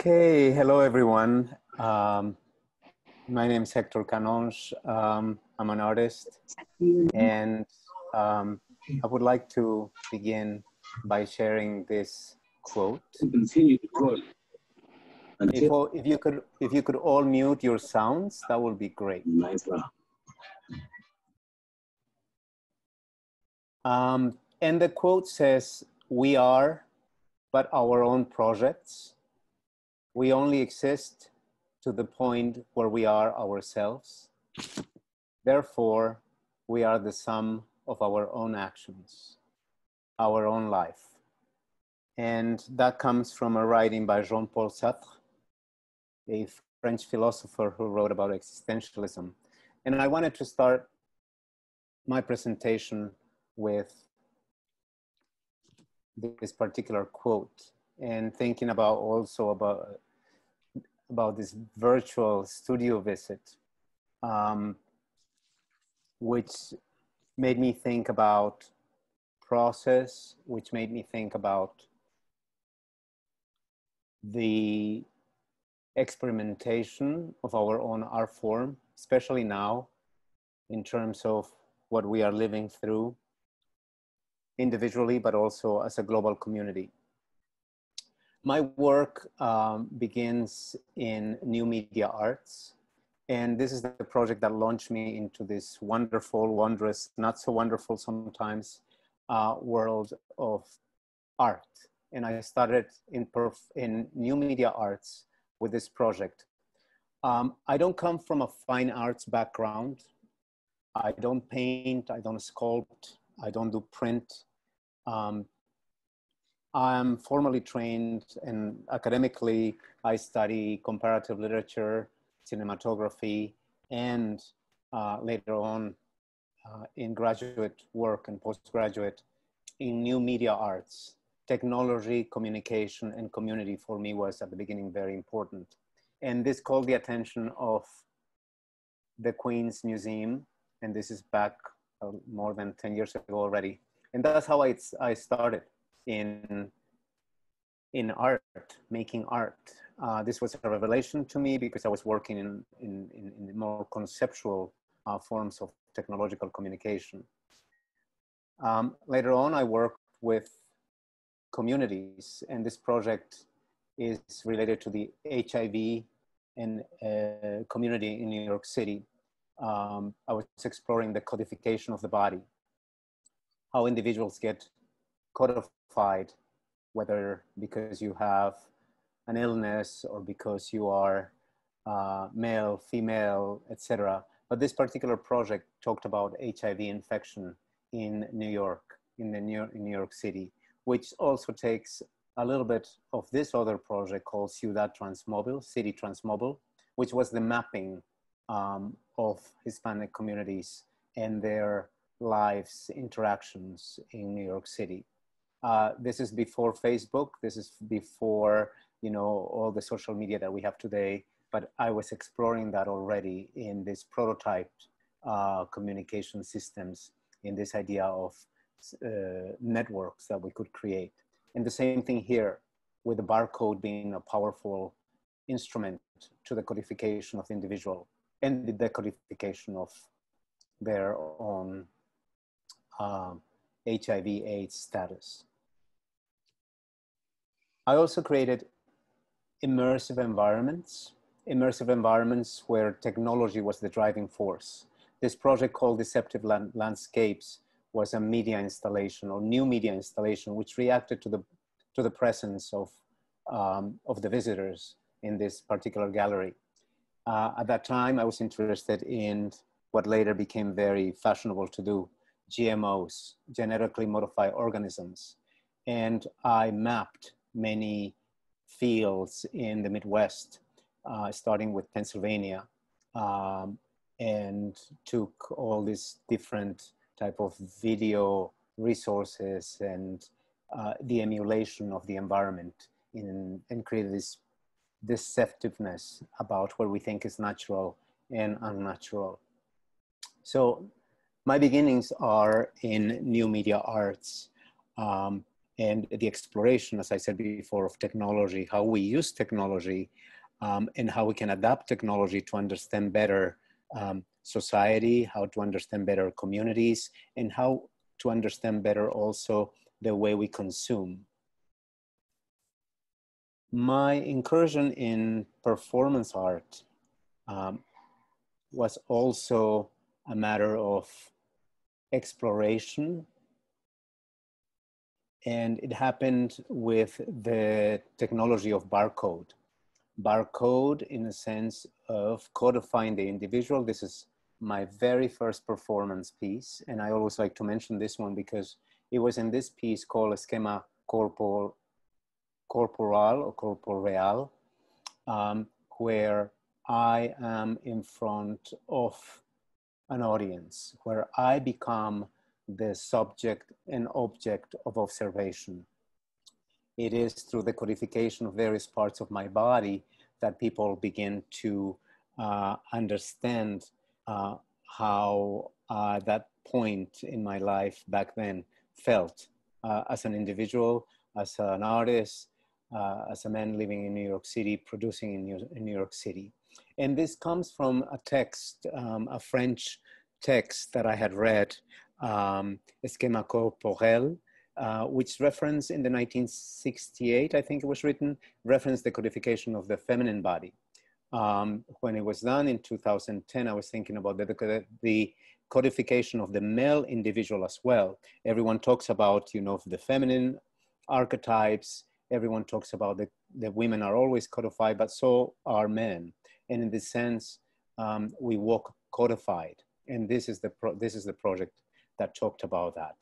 Okay, hello everyone. Um, my name is Hector Canonge. Um, I'm an artist and um, I would like to begin by sharing this quote. continue to grow. If, all, if, you could, if you could all mute your sounds, that would be great. Nice. Um, and the quote says, we are but our own projects. We only exist to the point where we are ourselves. Therefore, we are the sum of our own actions, our own life. And that comes from a writing by Jean Paul Sartre, a French philosopher who wrote about existentialism. And I wanted to start my presentation with this particular quote and thinking about also about about this virtual studio visit um, which made me think about process which made me think about the experimentation of our own art form especially now in terms of what we are living through individually, but also as a global community. My work um, begins in new media arts. And this is the project that launched me into this wonderful, wondrous, not so wonderful sometimes, uh, world of art. And I started in, in new media arts with this project. Um, I don't come from a fine arts background. I don't paint, I don't sculpt, I don't do print. Um, I'm formally trained and academically, I study comparative literature, cinematography, and uh, later on uh, in graduate work and postgraduate in new media arts. Technology, communication, and community for me was at the beginning very important. And this called the attention of the Queens Museum, and this is back uh, more than 10 years ago already and that's how I, I started in in art, making art. Uh, this was a revelation to me because I was working in in, in, in more conceptual uh, forms of technological communication. Um, later on, I worked with communities, and this project is related to the HIV and uh, community in New York City. Um, I was exploring the codification of the body how individuals get codified, whether because you have an illness or because you are uh, male, female, etc. But this particular project talked about HIV infection in New York, in the New, in New York City, which also takes a little bit of this other project called Ciudad Transmobile, City Transmobile, which was the mapping um, of Hispanic communities and their lives, interactions in New York City. Uh, this is before Facebook. This is before you know all the social media that we have today. But I was exploring that already in this prototype uh, communication systems, in this idea of uh, networks that we could create. And the same thing here, with the barcode being a powerful instrument to the codification of the individual and the decodification of their own HIV AIDS status. I also created immersive environments, immersive environments where technology was the driving force. This project called Deceptive Land Landscapes was a media installation or new media installation which reacted to the, to the presence of, um, of the visitors in this particular gallery. Uh, at that time, I was interested in what later became very fashionable to do, GMOs, genetically modified organisms. And I mapped many fields in the Midwest, uh, starting with Pennsylvania, um, and took all these different type of video resources and uh, the emulation of the environment in, and created this deceptiveness about what we think is natural and unnatural. So my beginnings are in new media arts. Um, and the exploration, as I said before, of technology, how we use technology, um, and how we can adapt technology to understand better um, society, how to understand better communities, and how to understand better also the way we consume. My incursion in performance art um, was also a matter of exploration and it happened with the technology of barcode. Barcode in the sense of codifying the individual. This is my very first performance piece. And I always like to mention this one because it was in this piece called Esquema Corporal, Corporal or Corporeal, um, where I am in front of an audience, where I become the subject and object of observation. It is through the codification of various parts of my body that people begin to uh, understand uh, how uh, that point in my life back then felt uh, as an individual, as an artist, uh, as a man living in New York City, producing in New, in New York City. And this comes from a text, um, a French text that I had read um, Corporel, uh, which reference in the 1968, I think it was written, referenced the codification of the feminine body. Um, when it was done in 2010, I was thinking about the, the codification of the male individual as well. Everyone talks about, you know, the feminine archetypes. Everyone talks about the, the women are always codified, but so are men. And in this sense, um, we walk codified. And this is the, this is the project that talked about that.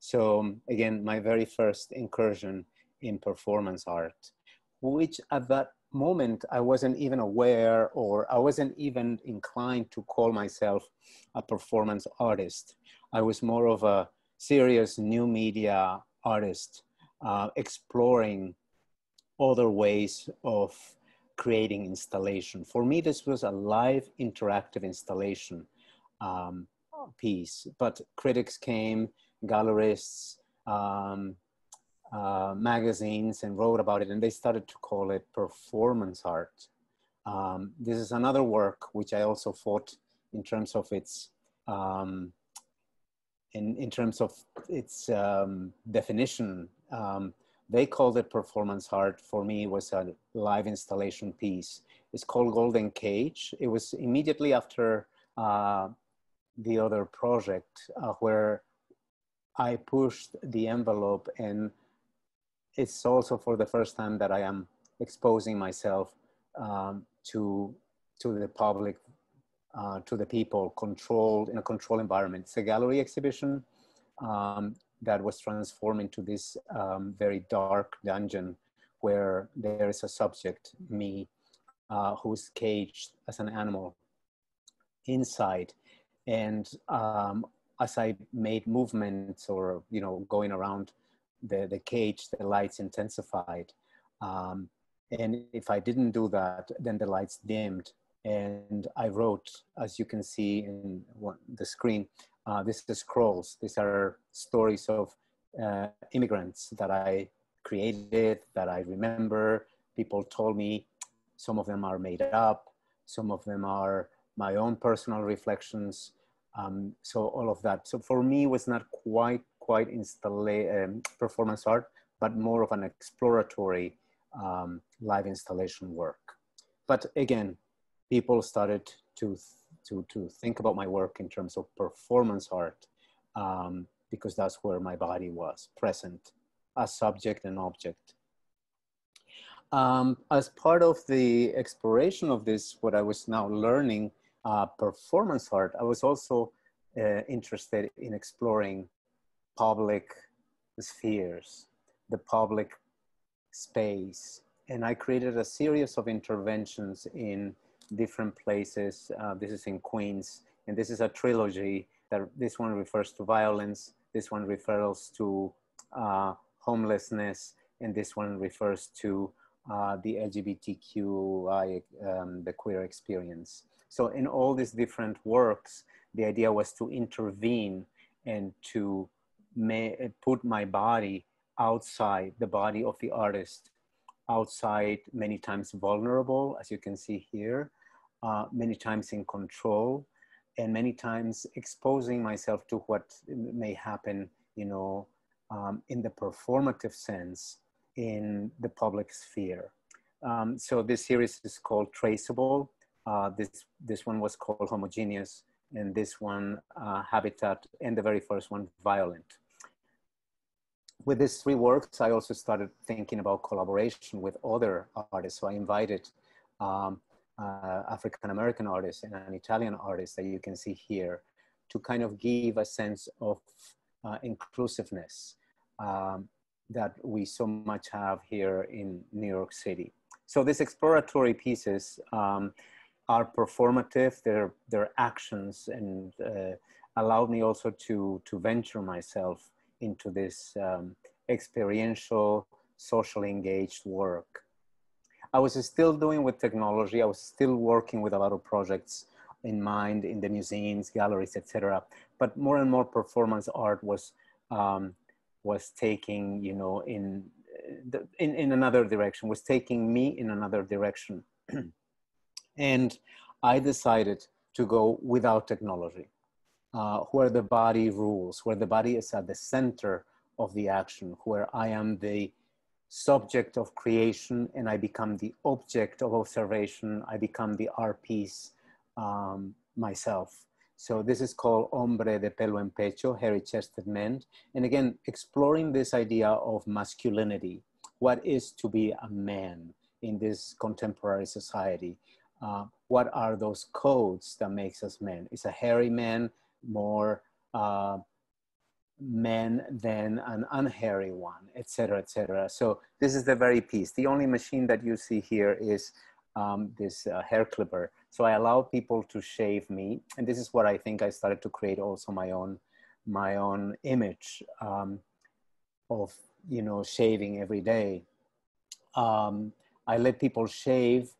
So again, my very first incursion in performance art, which at that moment I wasn't even aware or I wasn't even inclined to call myself a performance artist. I was more of a serious new media artist, uh, exploring other ways of creating installation. For me, this was a live interactive installation. Um, piece, but critics came, gallerists, um, uh, magazines, and wrote about it, and they started to call it performance art. Um, this is another work which I also fought in terms of its um, in, in terms of its um, definition. Um, they called it performance art. For me, it was a live installation piece. It's called Golden Cage. It was immediately after uh, the other project uh, where I pushed the envelope and it's also for the first time that I am exposing myself um, to, to the public, uh, to the people controlled in a controlled environment. It's a gallery exhibition um, that was transformed into this um, very dark dungeon where there is a subject, me, uh, who's caged as an animal inside and um, as I made movements or you know going around the the cage, the lights intensified. Um, and if I didn't do that, then the lights dimmed. And I wrote, as you can see in the screen, uh, this is scrolls. These are stories of uh, immigrants that I created, that I remember. People told me some of them are made up, some of them are my own personal reflections. Um, so all of that. So for me, was not quite quite installa- um, performance art, but more of an exploratory um, live installation work. But again, people started to to to think about my work in terms of performance art um, because that's where my body was present as subject and object. Um, as part of the exploration of this, what I was now learning uh, performance art, I was also uh, interested in exploring public spheres, the public space. And I created a series of interventions in different places. Uh, this is in Queens, and this is a trilogy that this one refers to violence, this one refers to uh, homelessness, and this one refers to uh, the LGBTQI, um, the queer experience. So in all these different works, the idea was to intervene and to put my body outside the body of the artist, outside, many times vulnerable, as you can see here, uh, many times in control, and many times exposing myself to what may happen, you know, um, in the performative sense in the public sphere. Um, so this series is called Traceable. Uh, this, this one was called Homogeneous, and this one, uh, Habitat, and the very first one, Violent. With these three works, I also started thinking about collaboration with other artists. So I invited um, uh, African American artists and an Italian artist that you can see here to kind of give a sense of uh, inclusiveness um, that we so much have here in New York City. So these exploratory pieces um, are performative, they're, they're actions and uh, allowed me also to, to venture myself into this um, experiential, socially engaged work. I was still doing with technology. I was still working with a lot of projects in mind in the museums, galleries, etc. But more and more performance art was um, was taking, you know, in, in in another direction. Was taking me in another direction, and I decided to go without technology, uh, where the body rules, where the body is at the center of the action, where I am the subject of creation and I become the object of observation. I become the art piece um, myself. So this is called Hombre de Pelo en Pecho, hairy chested men. And again, exploring this idea of masculinity. What is to be a man in this contemporary society? Uh, what are those codes that makes us men? Is a hairy man more uh, men than an unhairy one, etc., etc. So this is the very piece. The only machine that you see here is um, this uh, hair clipper. So I allow people to shave me, and this is what I think I started to create also my own my own image um, of you know shaving every day. Um, I let people shave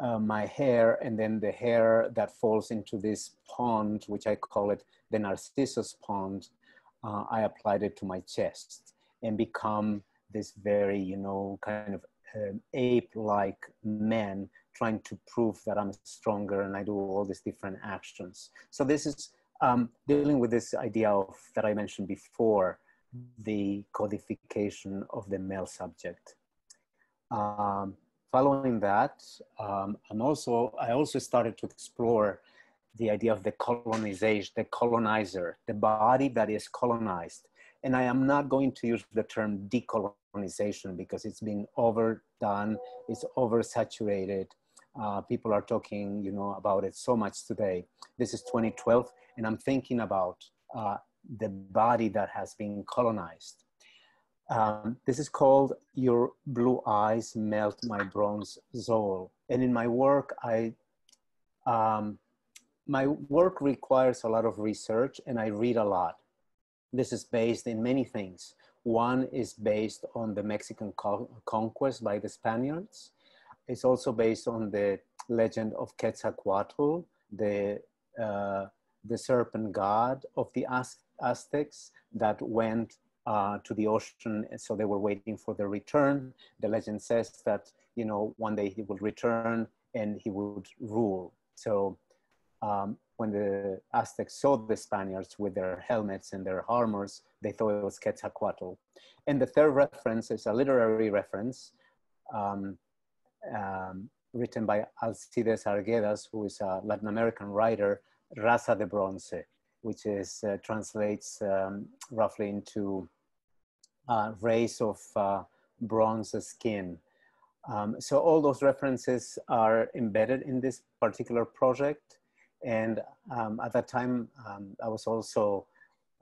uh, my hair, and then the hair that falls into this pond, which I call it the Narcissus pond, uh, I applied it to my chest and become this very, you know, kind of um, ape-like man trying to prove that I'm stronger and I do all these different actions. So this is um, dealing with this idea of that I mentioned before, the codification of the male subject. Um, following that, um, I'm also I also started to explore the idea of the colonization, the colonizer, the body that is colonized. And I am not going to use the term decolonization because it's been overdone, it's oversaturated. Uh, people are talking, you know, about it so much today. This is 2012, and I'm thinking about uh, the body that has been colonized. Um, this is called Your Blue Eyes Melt My Bronze Soul. And in my work, I um, my work requires a lot of research and I read a lot. This is based in many things. One is based on the Mexican co conquest by the Spaniards. It's also based on the legend of Quetzalcoatl, the, uh, the serpent god of the Az Aztecs that went uh, to the ocean. So they were waiting for their return. The legend says that, you know, one day he would return and he would rule. So um, when the Aztecs saw the Spaniards with their helmets and their armors, they thought it was Quetzalcoatl. And the third reference is a literary reference um, um, written by Alcides Arguedas, who is a Latin American writer, Raza de Bronce, which is, uh, translates um, roughly into uh, race of uh, bronze skin. Um, so all those references are embedded in this particular project. And um, at that time, um, I was also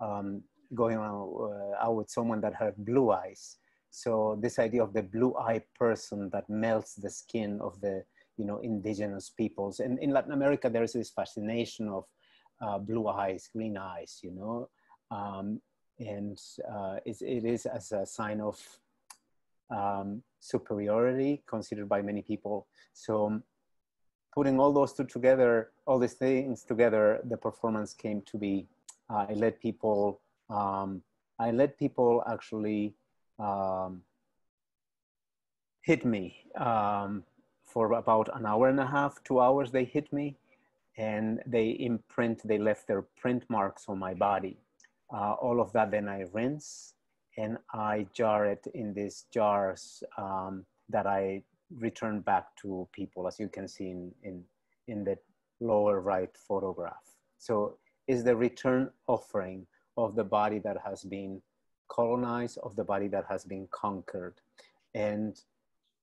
um, going uh, out with someone that had blue eyes. So this idea of the blue-eyed person that melts the skin of the, you know, indigenous peoples. And in Latin America, there is this fascination of uh, blue eyes, green eyes, you know, um, and uh, it, is as a sign of um, superiority considered by many people. So putting all those two together, all these things together, the performance came to be. Uh, I let people, um, I let people actually um, hit me um, for about an hour and a half, two hours. They hit me, and they imprint. They left their print marks on my body. Uh, all of that, then I rinse and I jar it in these jars um, that I return back to people, as you can see in, in, in the lower right photograph. So is the return offering of the body that has been colonized, of the body that has been conquered. And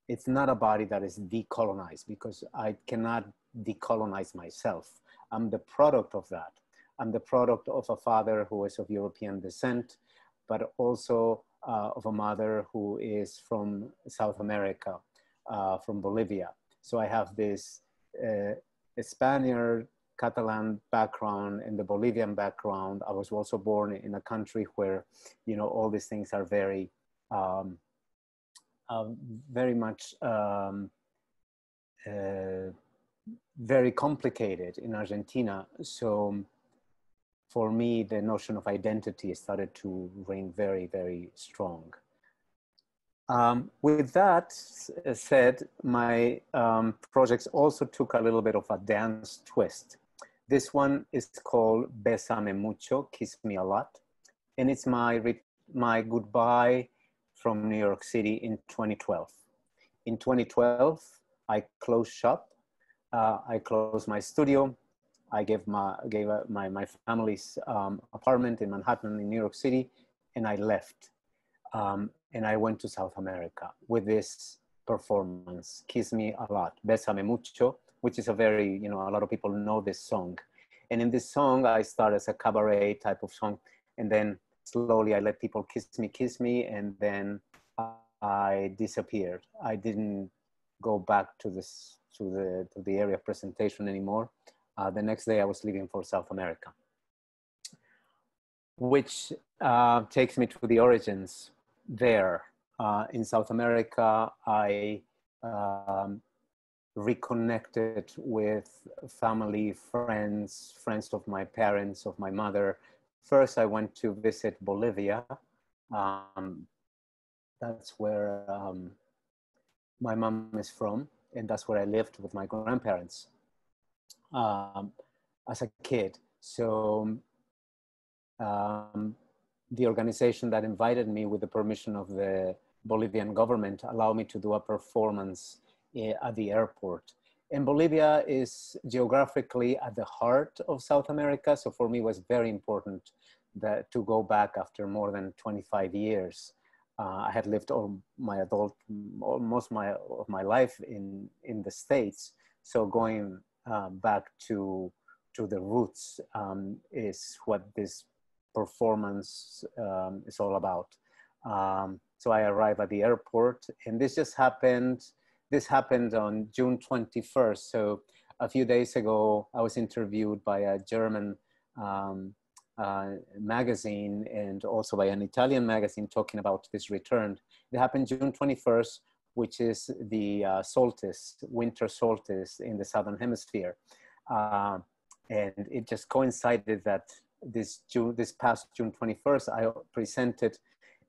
it's not a body that is decolonized because I cannot decolonize myself. I'm the product of that. I'm the product of a father who is of European descent, but also uh, of a mother who is from South America, uh, from Bolivia. So I have this uh, Spaniard Catalan background and the Bolivian background. I was also born in a country where, you know, all these things are very, um, uh, very much um, uh, very complicated in Argentina. So for me, the notion of identity started to ring very, very strong. Um, with that said, my um, projects also took a little bit of a dance twist. This one is called Besame Mucho, Kiss Me a Lot. And it's my, my goodbye from New York City in 2012. In 2012, I closed shop. Uh, I closed my studio. I gave my, gave uh, my, my family's um, apartment in Manhattan in New York City, and I left. Um, and I went to South America with this performance, Kiss Me a Lot, Besame Mucho, which is a very, you know, a lot of people know this song. And in this song, I start as a cabaret type of song. And then slowly I let people kiss me, kiss me. And then I disappeared. I didn't go back to this, to the, to the area of presentation anymore. Uh, the next day I was leaving for South America, which uh, takes me to the origins there. Uh, in South America, I um, reconnected with family, friends, friends of my parents, of my mother. First, I went to visit Bolivia. Um, that's where um, my mom is from, and that's where I lived with my grandparents um, as a kid. So um, the organization that invited me with the permission of the Bolivian government allowed me to do a performance Eh, at the airport. And Bolivia is geographically at the heart of South America. So for me, it was very important that to go back after more than 25 years. Uh, I had lived all my adult, most my, of my life in, in the States. So going uh, back to, to the roots um, is what this performance um, is all about. Um, so I arrived at the airport and this just happened this happened on June 21st. So a few days ago, I was interviewed by a German um, uh, magazine and also by an Italian magazine talking about this return. It happened June 21st, which is the uh, solstice, winter solstice in the Southern Hemisphere. Uh, and it just coincided that this June, this past June 21st, I presented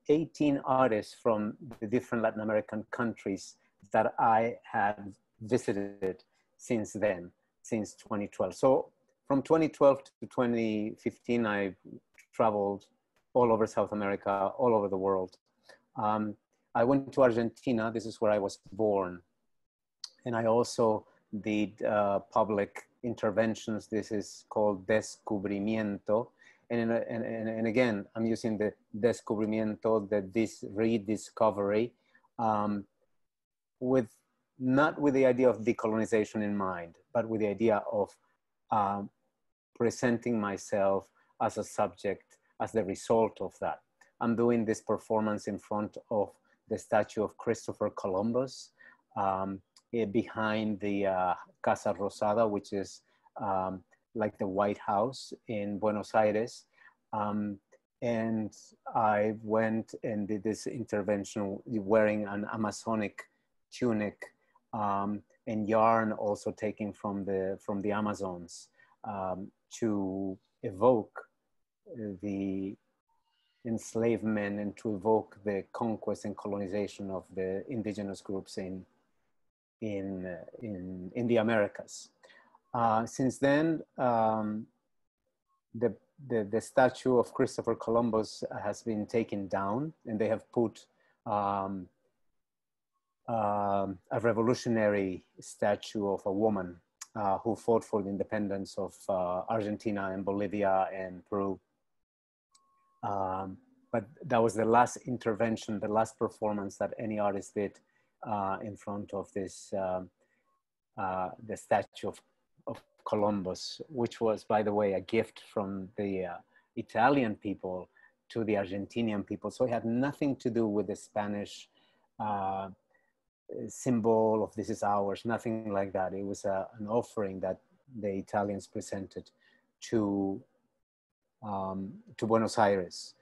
18 artists from the different Latin American countries that I had visited since then, since 2012. So from 2012 to 2015, I traveled all over South America, all over the world. Um, I went to Argentina. This is where I was born. And I also did uh, public interventions. This is called descubrimiento. And, and, and, and again, I'm using the descubrimiento, the this rediscovery, um, with not with the idea of decolonization in mind, but with the idea of um, presenting myself as a subject, as the result of that. I'm doing this performance in front of the statue of Christopher Columbus um, eh, behind the uh, Casa Rosada, which is um, like the White House in Buenos Aires. Um, and I went and did this intervention wearing an Amazonic tunic um, and yarn also taken from the from the Amazons um, to evoke the enslavement and to evoke the conquest and colonization of the indigenous groups in, in, uh, in, in the Americas. Uh, since then, um, the, the, the, statue of Christopher Columbus has been taken down and they have put um, um, a revolutionary statue of a woman uh, who fought for the independence of uh, Argentina and Bolivia and Peru. Um, but that was the last intervention, the last performance that any artist did uh, in front of this, um, uh, the statue of, of Columbus, which was, by the way, a gift from the uh, Italian people to the Argentinian people. So it had nothing to do with the Spanish uh, symbol of this is ours, nothing like that. It was a, an offering that the Italians presented to, um, to Buenos Aires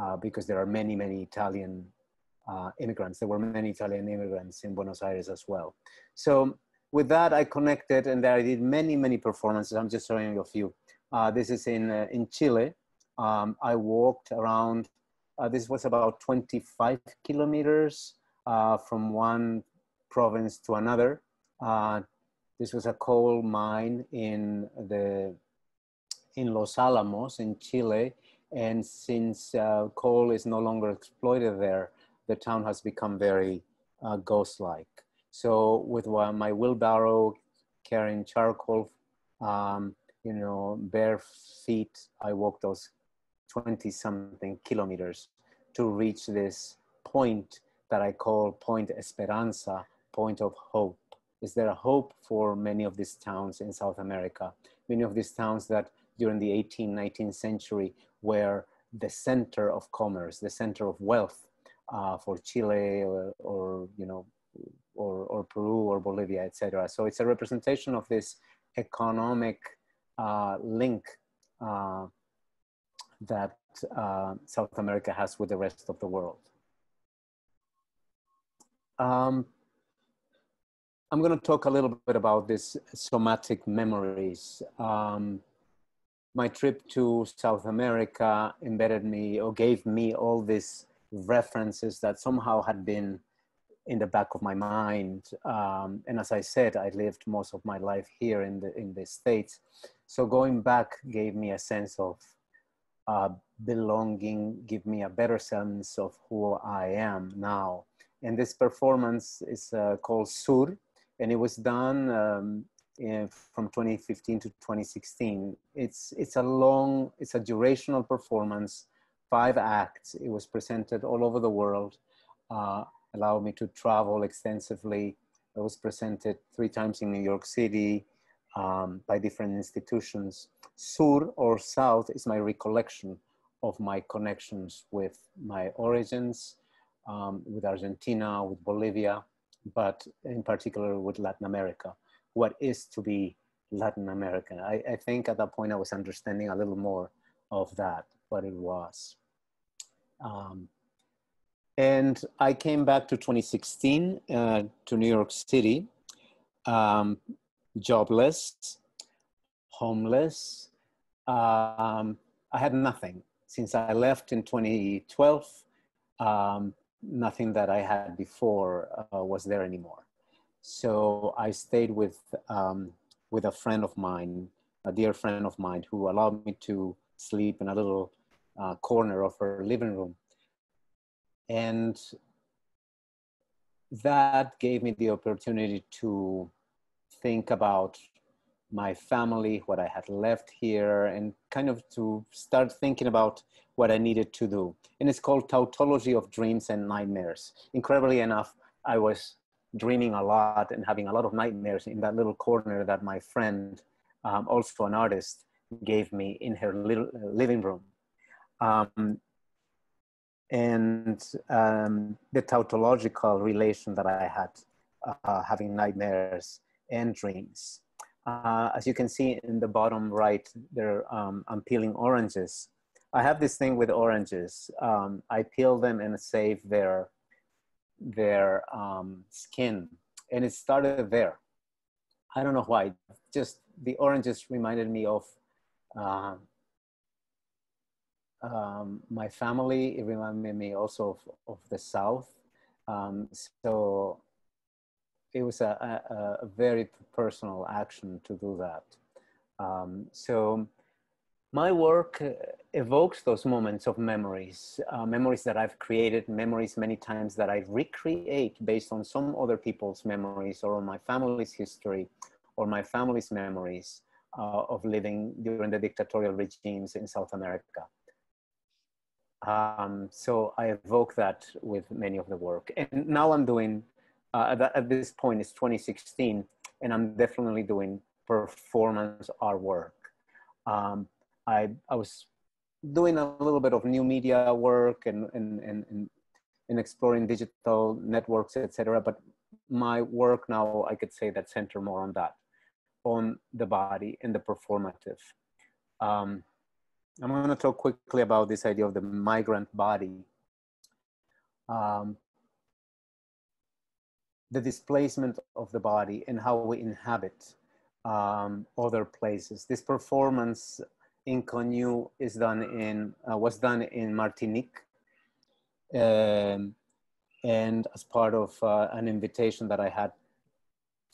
uh, because there are many, many Italian uh, immigrants. There were many Italian immigrants in Buenos Aires as well. So with that, I connected and there I did many, many performances. I'm just showing you a few. Uh, this is in, uh, in Chile. Um, I walked around, uh, this was about 25 kilometers uh, from one province to another. This was a coal mine in the in Los Alamos in Chile, and since uh, coal is no longer exploited there, the town has become very uh, ghost-like. So with my wheelbarrow carrying charcoal, um, you know, bare feet, I walked those 20 something kilometers to reach this point that I call Point Esperanza, point of hope. Is there a hope for many of these towns in South America? Many of these towns that during the 18th, 19th century were the center of commerce, the center of wealth uh, for Chile or, or, you know, or, or Peru or Bolivia, etc. So it's a representation of this economic uh, link uh, that uh, South America has with the rest of the world. Um, I'm going to talk a little bit about this somatic memories. Um, my trip to South America embedded me or gave me all these references that somehow had been in the back of my mind. Um, and as I said, I lived most of my life here in the in the States. So going back gave me a sense of uh, belonging, give me a better sense of who I am now. And this performance is uh, called Sur, and it was done um, in, from 2015 to 2016. It's, it's a long, it's a durational performance, five acts. It was presented all over the world, uh, allowed me to travel extensively. It was presented three times in New York City um, by different institutions. Sur or South is my recollection of my connections with my origins, um, with Argentina, with Bolivia, but in particular with Latin America. What is to be Latin American? I, I think at that point I was understanding a little more of that, what it was. Um, and I came back to 2016 uh, to New York City, um, jobless, homeless. Um, I had nothing since I left in 2012. Um, nothing that I had before uh, was there anymore. So I stayed with, um, with a friend of mine, a dear friend of mine who allowed me to sleep in a little uh, corner of her living room. And that gave me the opportunity to think about my family, what I had left here, and kind of to start thinking about what I needed to do. And it's called Tautology of Dreams and Nightmares. Incredibly enough, I was dreaming a lot and having a lot of nightmares in that little corner that my friend, um, also an artist, gave me in her little uh, living room. Um, and um, the tautological relation that I had uh, having nightmares and dreams. Uh, as you can see in the bottom right, there um, I'm peeling oranges. I have this thing with oranges. Um, I peel them and save their their um, skin, and it started there. I don't know why. Just the oranges reminded me of uh, um, my family, it reminded me also of, of the South. Um, so it was a, a, a, very personal action to do that. Um, so my work uh, evokes those moments of memories, uh, memories that I've created, memories many times that I recreate based on some other people's memories or on my family's history or my family's memories uh, of living during the dictatorial regimes in South America. Um, so I evoke that with many of the work. And now I'm doing, uh, at, this point, it's 2016, and I'm definitely doing performance artwork. Um, I, I was doing a little bit of new media work and, and, and, and, exploring digital networks, etc. But my work now, I could say that center more on that, on the body and the performative. Um, I'm going to talk quickly about this idea of the migrant body. Um, the displacement of the body and how we inhabit um, other places. This performance Inconnu is done in uh, was done in Martinique, um, and as part of uh, an invitation that I had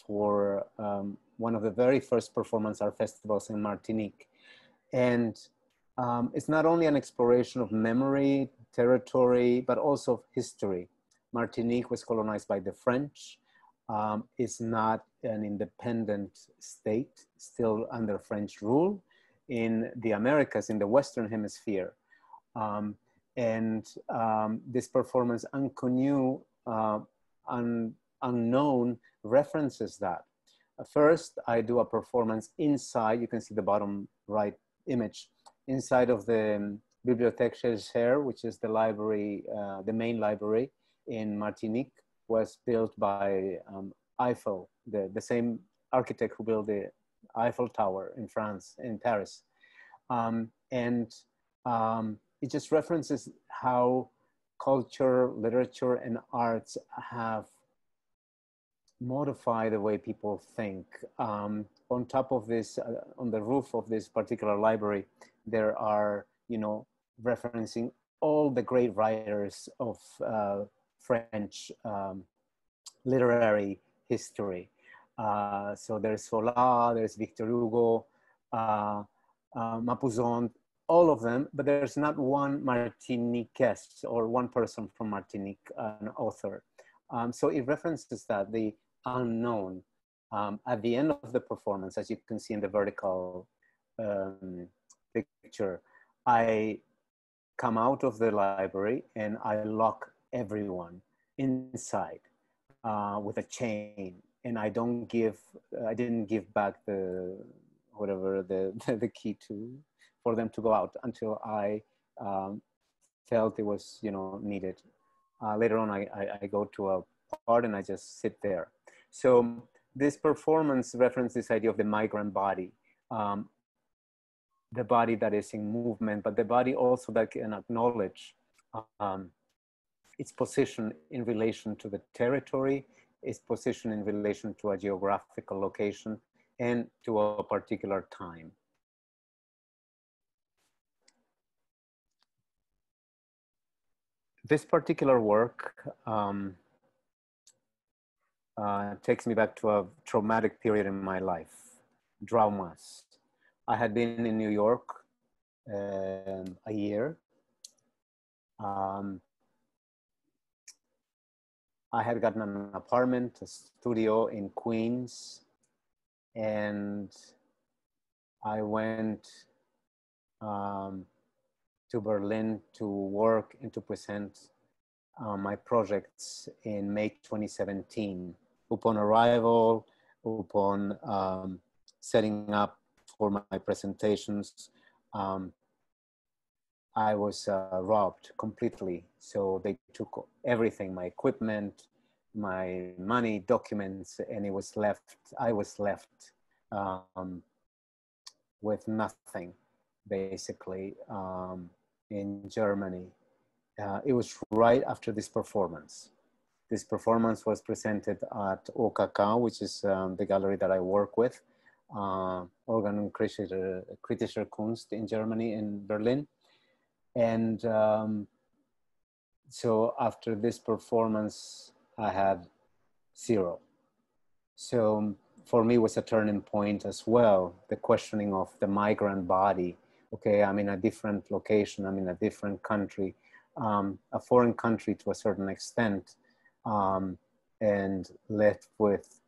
for um, one of the very first performance art festivals in Martinique, and um, it's not only an exploration of memory, territory, but also of history. Martinique was colonized by the French. Um, it's not an independent state, still under French rule in the Americas, in the Western Hemisphere. Um, and um, this performance, Inconnu, uh, un, unknown, references that. First, I do a performance inside, you can see the bottom right image, inside of the um, Bibliothèque Schœlcher, which is the library, uh, the main library in Martinique, was built by um, Eiffel, the, the same architect who built the Eiffel Tower in France, in Paris. Um, and um, it just references how culture, literature, and arts have modified the way people think. Um, on top of this, uh, on the roof of this particular library, there are, you know, referencing all the great writers of uh, French um, literary history. Uh, so there's Zola, there's Victor Hugo, uh, uh, Maupassant, all of them, but there's not one Martiniquais or one person from Martinique, an author. Um, so it references that, the unknown. Um, at the end of the performance, as you can see in the vertical um, picture, I come out of the library and I lock everyone inside uh, with a chain and I don't give, I didn't give back the, whatever the, the, the key to, for them to go out until I um, felt it was, you know, needed. Uh, later on, I, I, I, go to a part and I just sit there. So this performance references this idea of the migrant body, um, the body that is in movement, but the body also that can acknowledge um, its position in relation to the territory is position in relation to a geographical location and to a particular time. This particular work um, uh, takes me back to a traumatic period in my life, traumas. I had been in New York um, a year. Um, I had gotten an apartment, a studio in Queens, and I went um, to Berlin to work and to present uh, my projects in May 2017. Upon arrival, upon um, setting up for my presentations, um, I was uh, robbed completely. So they took everything, my equipment, my money, documents, and it was left, I was left um, with nothing, basically, um, in Germany. Uh, it was right after this performance. This performance was presented at OKK, which is um, the gallery that I work with, uh, Organ und Kritische Kunst in Germany, in Berlin And um, so after this performance, I had zero. So for me was a turning point as well, the questioning of the migrant body. Okay, I'm in a different location, I'm in a different country, um, a foreign country to a certain extent, um, and left with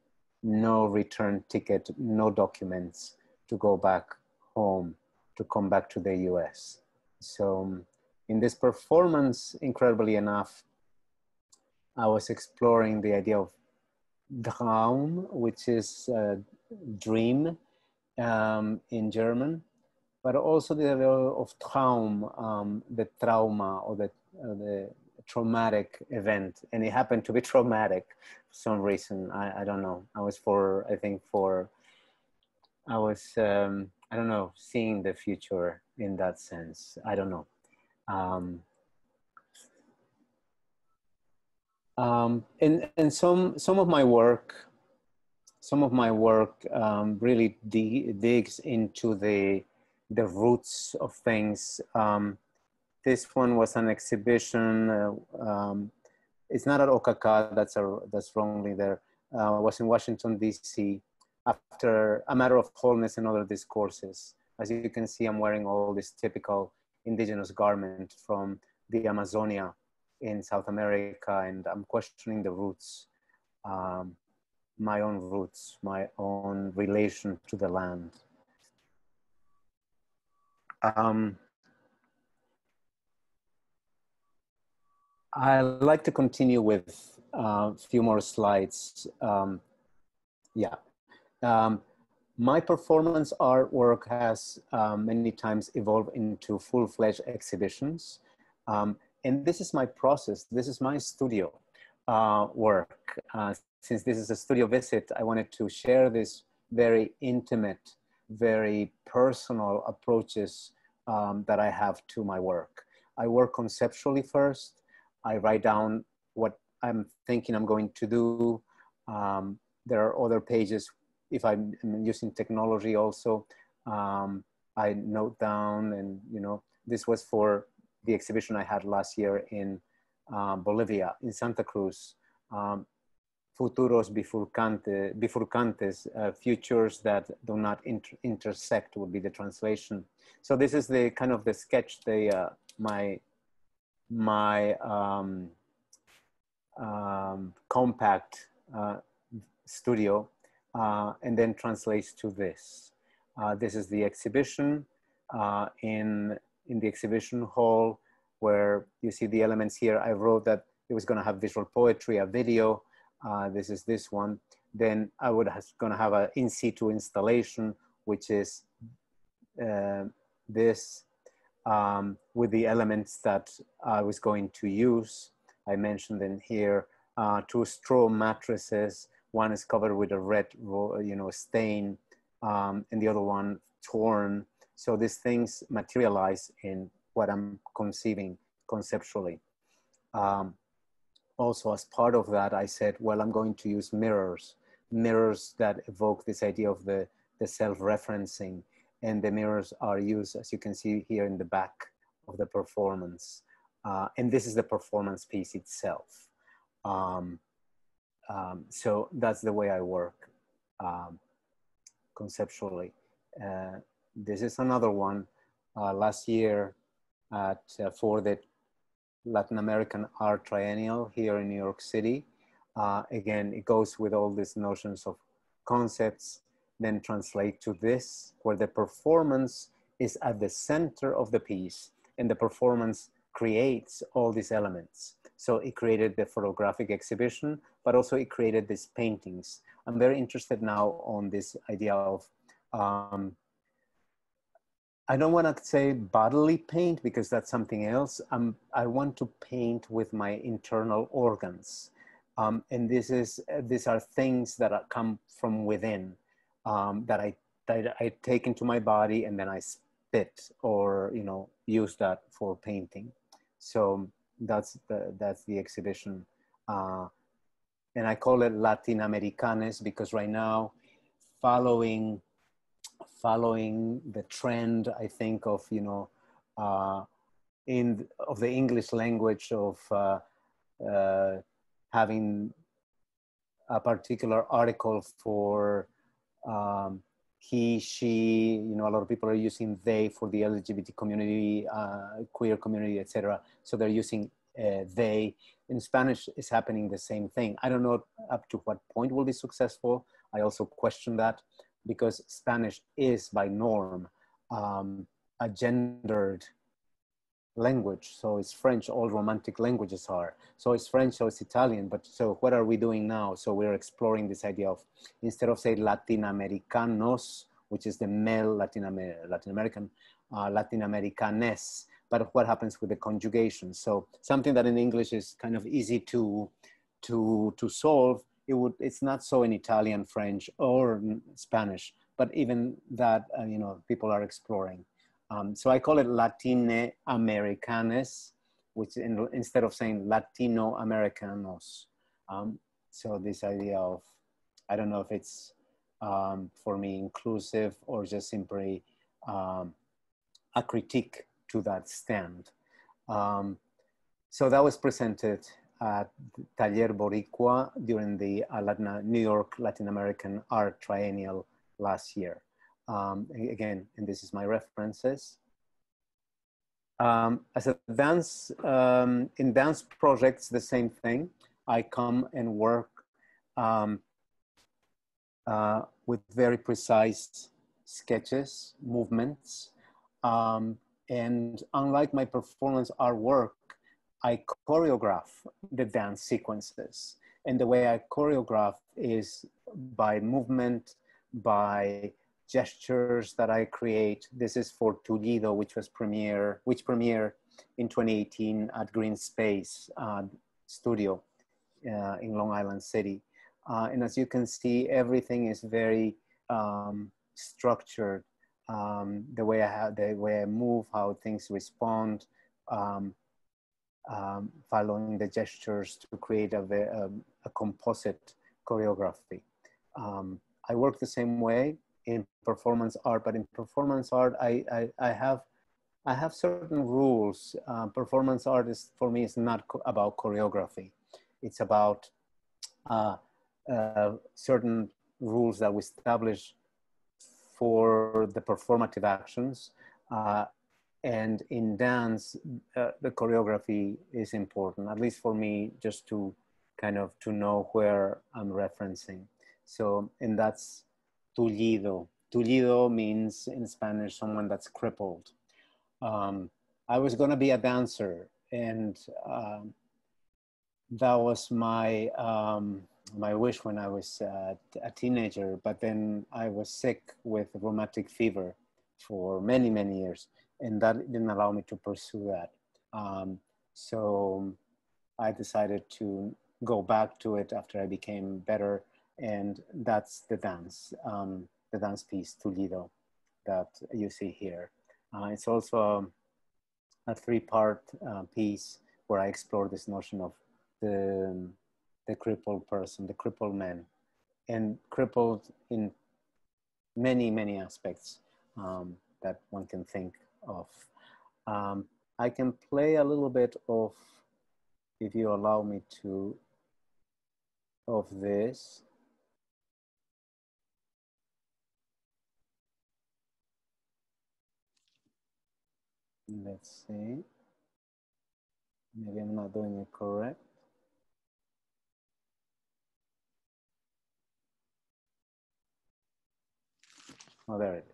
no return ticket, no documents to go back home, to come back to the US. So um, in this performance, incredibly enough, I was exploring the idea of Traum, which is dream um, in German, but also the idea of Traum, um, the trauma or the, uh, the traumatic event. And it happened to be traumatic for some reason. I, I don't know. I was for, I think for, I was, um, I don't know, seeing the future in that sense. I don't know. Um, um, and and some some of my work, some of my work um, really digs into the the roots of things. Um, this one was an exhibition. Uh, um, it's not at OKK. That's a that's wrongly there. Uh, was in Washington D.C. after a matter of wholeness and other discourses. As you can see, I'm wearing all this typical indigenous garment from the Amazonia in South America, and I'm questioning the roots, um, my own roots, my own relation to the land. Um, I'd like to continue with a uh, few more slides. Um, yeah. Um, my performance artwork has um, many times evolved into full-fledged exhibitions. Um, and this is my process. This is my studio uh, work. Uh, since this is a studio visit, I wanted to share this very intimate, very personal approaches um, that I have to my work. I work conceptually first. I write down what I'm thinking I'm going to do. Um, there are other pages if I'm using technology also, um, I note down and, you know, this was for the exhibition I had last year in um, Bolivia, in Santa Cruz. Um, futuros bifurcante, bifurcantes, uh, futures that do not inter intersect would be the translation. So this is the kind of the sketch, the, uh, my, my um, um, compact uh, studio and then translates to this. Uh, this is the exhibition uh, in, in the exhibition hall where you see the elements here. I wrote that it was gonna have visual poetry, a video. Uh, this is this one. Then I would have gonna have an in situ installation, which is uh, this um, with the elements that I was going to use. I mentioned in here uh, two straw mattresses, one is covered with a red, you know, stain, um, and the other one torn. So these things materialize in what I'm conceiving conceptually. Um, also, as part of that, I said, well, I'm going to use mirrors, mirrors that evoke this idea of the, the self-referencing. And the mirrors are used, as you can see here in the back of the performance. Uh, and this is the performance piece itself. Um, um, so that's the way I work um, conceptually. Uh, this is another one uh, last year at, uh, for the Latin American Art Triennial here in New York City. Uh, again, it goes with all these notions of concepts, then translate to this, where the performance is at the center of the piece and the performance creates all these elements. So it created the photographic exhibition, but also it created these paintings. I'm very interested now on this idea of, um, I don't want to say bodily paint because that's something else. Um, I want to paint with my internal organs. Um, and this is, these are things that are, come from within um, that I, that I take into my body and then I spit or, you know, use that for painting. So that's the, that's the exhibition. Uh, and I call it Latin Americanes because right now, following following the trend, I think of you know uh, in of the English language of uh, uh, having a particular article for um, he, she, you know, a lot of people are using they for the LGBT community, uh, queer community, etc. So they're using uh, they. In Spanish, is happening the same thing. I don't know up to what point will be successful. I also question that because Spanish is by norm um, a gendered language. So it's French, all romantic languages are. So it's French, so it's Italian. But so what are we doing now? So we're exploring this idea of instead of say Latinoamericanos, which is the male Latin, Amer Latin American, uh, Latin Americanes. But what happens with the conjugation? So something that in English is kind of easy to to to solve. It would. It's not so in Italian, French, or Spanish. But even that, uh, you know, people are exploring. Um, so I call it Latine Americanes, which in, instead of saying Latino Americanos. Um, so this idea of, I don't know if it's um, for me inclusive or just simply um, a critique to that stand. Um, so that was presented at Taller Boricua during the uh, Latin, New York Latin American Art Triennial last year um, again, and this is my references. Um, as a dance, um, in dance projects, the same thing. I come and work um, uh, with very precise sketches, movements. Um, and unlike my performance artwork, I choreograph the dance sequences. And the way I choreograph is by movement, by gestures that I create. This is for Tullido, which was premiere, which premiered in 2018 at Green Space uh, Studio uh, in Long Island City. Uh, and as you can see, everything is very um, structured. Um, the way I have, the way I move, how things respond, um, um following the gestures to create a, a, um, a composite choreography. Um, I work the same way in performance art, but in performance art, I, I, I have I have certain rules. Uh, performance art is for me is not about choreography. It's about uh, uh, certain rules that we establish for the performative actions. Uh, and in dance, uh, the choreography is important, at least for me, just to kind of to know where I'm referencing. So, and that's tullido. Tullido means in Spanish someone that's crippled. Um, I was going to be a dancer, and um, that was my um, my wish when I was uh, a teenager. But then I was sick with rheumatic fever for many many years, and that didn't allow me to pursue that. Um, so I decided to go back to it after I became better and that's the dance, um, the dance piece Tullido that you see here. Uh, it's also a three-part uh, piece where I explore this notion of the, the crippled person, the crippled man, and crippled in many, many aspects um, that one can think of. Um, I can play a little bit of, if you allow me to, of this. Let's see. Maybe I'm not doing it correct. Oh, there it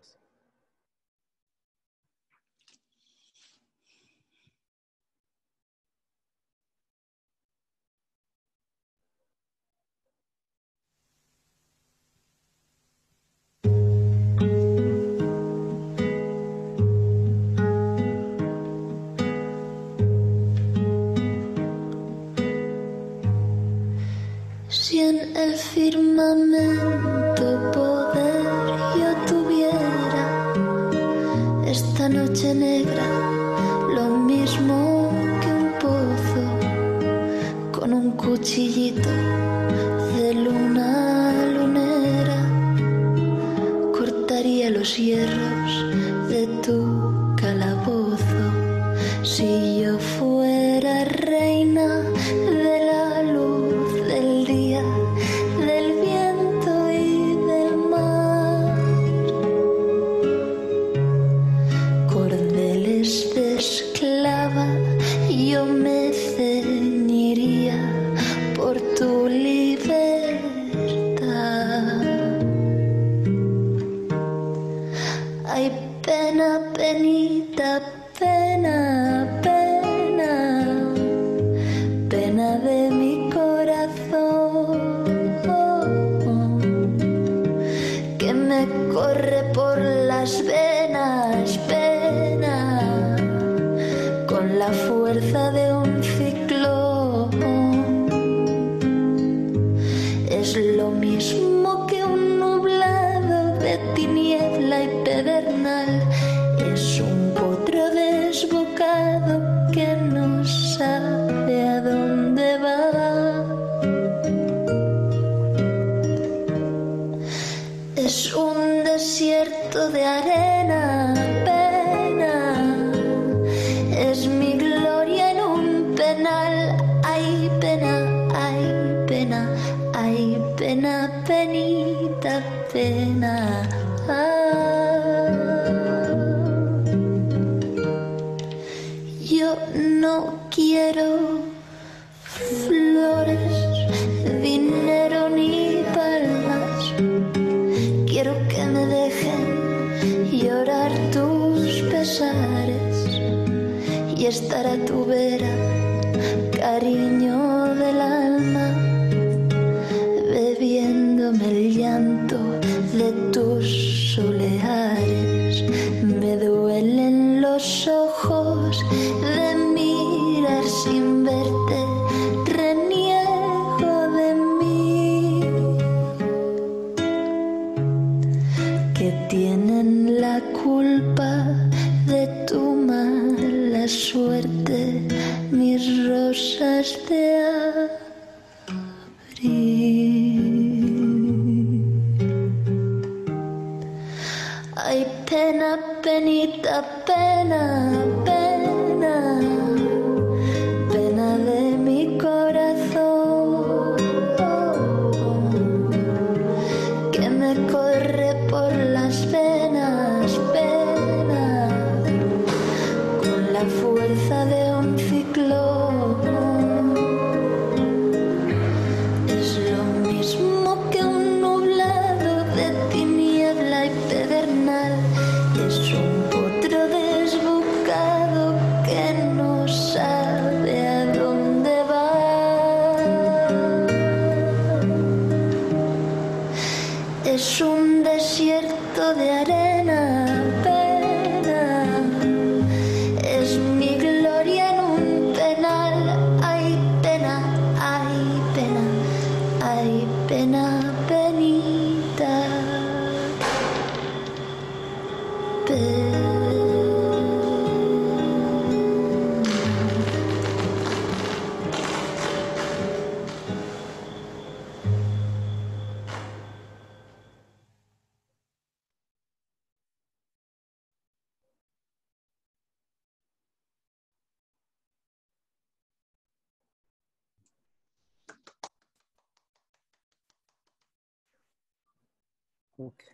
is. el firmamento poder yo tuviera esta noche negra lo mismo que un pozo con un cuchillito de luna lunera cortaría los hierros Es un potro desbocado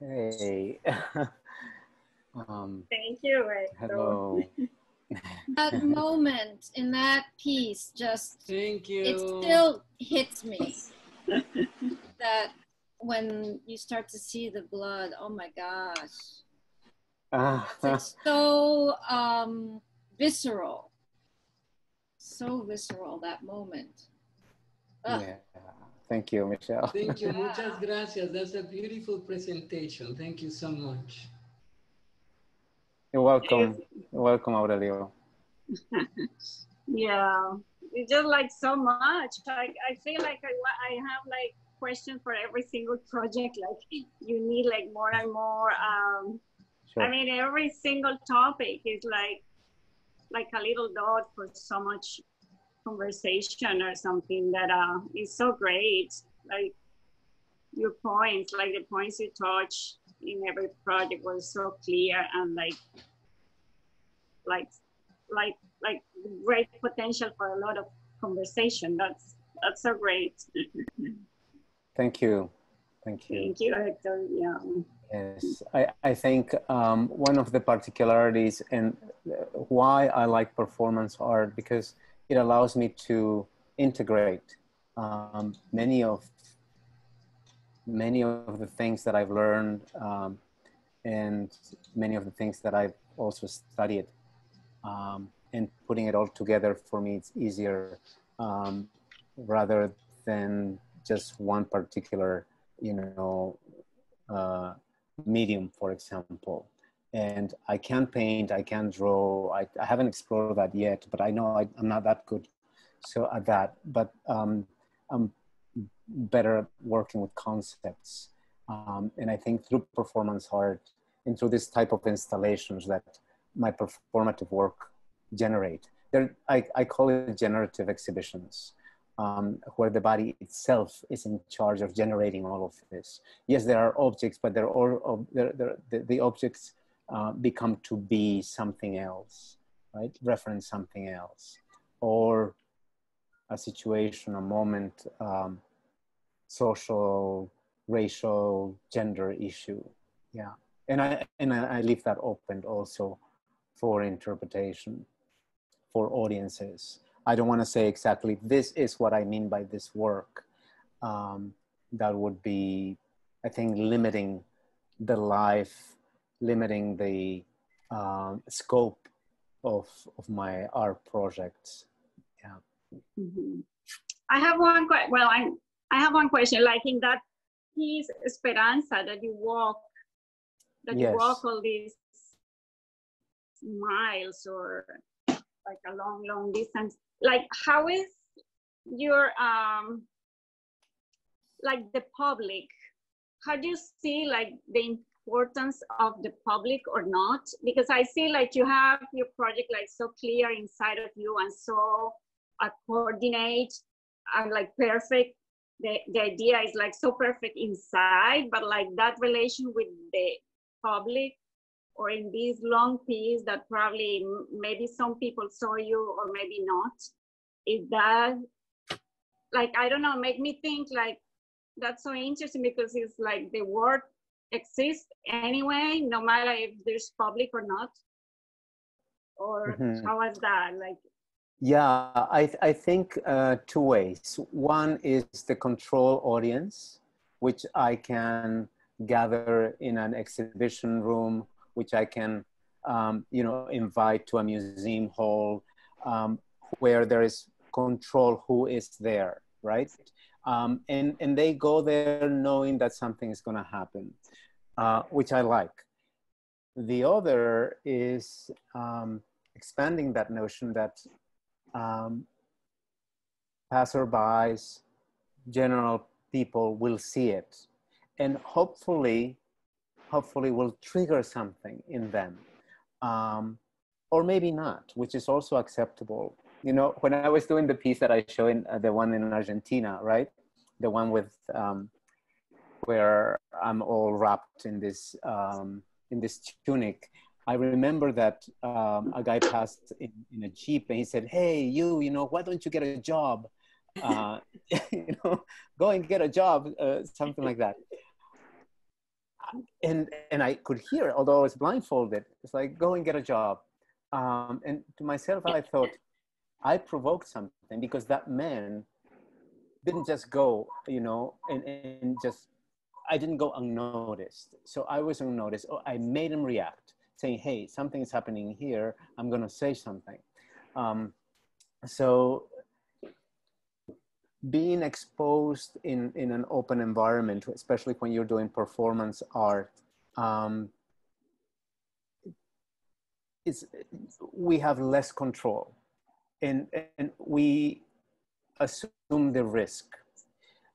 Okay. um, Thank you, Hector. hello. that moment in that piece just Thank you. it still hits me that when you start to see the blood oh my gosh Ah, it's so um visceral so visceral that moment Ugh. yeah. Thank you, Michele. Thank you. Muchas gracias. That's a beautiful presentation. Thank you so much. You're welcome. You're welcome, Aurelio. Yeah, it's just like so much. Like I feel like I, I have like questions for every single project. Like you need like more and more. Um, Sure. I mean, every single topic is like like a little dot for so much conversation or something that uh is so great. Like your points, like the points you touch in every project was so clear and like like like like great potential for a lot of conversation. That's that's so great. Thank you. Thank you. Thank you, Hector. Yeah. Yes, I, I think um, one of the particularities and why I like performance art because it allows me to integrate um, many of many of the things that I've learned um, and many of the things that I've also studied. Um, and putting it all together for me, it's easier um, rather than just one particular, you know, uh, medium, for example. And I can paint, I can draw. I, I haven't explored that yet, but I know I, am not that good. So at that, but um, I'm better at working with concepts. Um, and I think through performance art and through this type of installations that my performative work generate. There, I, I call it generative exhibitions, um, where the body itself is in charge of generating all of this. Yes, there are objects, but they're all, they're, they're, the, the objects uh, become to be something else, right? Reference something else. Or a situation, a moment, um, social, racial, gender issue. Yeah. And I, and I, I leave that open also for interpretation for audiences. I don't want to say exactly this is what I mean by this work. Um, that would be, I think, limiting the life, limiting the um, scope of of my art projects. Yeah. Mm-hmm. I have one. question. well, I I have one question. Like in that piece, Esperanza, that you walk, that yes. you walk all these miles or like a long, long distance. Like, how is your um like the public? How do you see like the importance of the public or not? Because I see like you have your project like so clear inside of you and so uh, coordinate and like perfect. The, the idea is like so perfect inside, but like that relation with the public or in this long piece that probably maybe some people saw you or maybe not is that like i don't know make me think like that's so interesting because it's like the word exists anyway no matter if there's public or not or mm-hmm. how was that like yeah i, I think uh, two ways one is the control audience which i can gather in an exhibition room which I can, um, you know, invite to a museum hall um, where there is control who is there, right? Um, and, and they go there knowing that something is going to happen, uh, which I like. The other is um, expanding that notion that um, passerbys, general people will see it. And hopefully hopefully will trigger something in them. Um, or maybe not, which is also acceptable. You know, when I was doing the piece that I show in uh, the one in Argentina, right? The one with um, where I'm all wrapped in this um, in this tunic. I remember that um, a guy passed in, in, a jeep and he said, "Hey, you, you know, why don't you get a job? Uh, you know, go and get a job, uh, something like that." and and I could hear, although I was blindfolded. It's like go and get a job. Um, and to myself, I thought I provoked something because that man didn't just go, you know, and, and just I didn't go unnoticed. So I was unnoticed. Oh, I made him react, saying, "Hey, something is happening here. I'm gonna say something." Um, so being exposed in, in an open environment, especially when you're doing performance art, um, it's, we have less control and, and we assume the risk.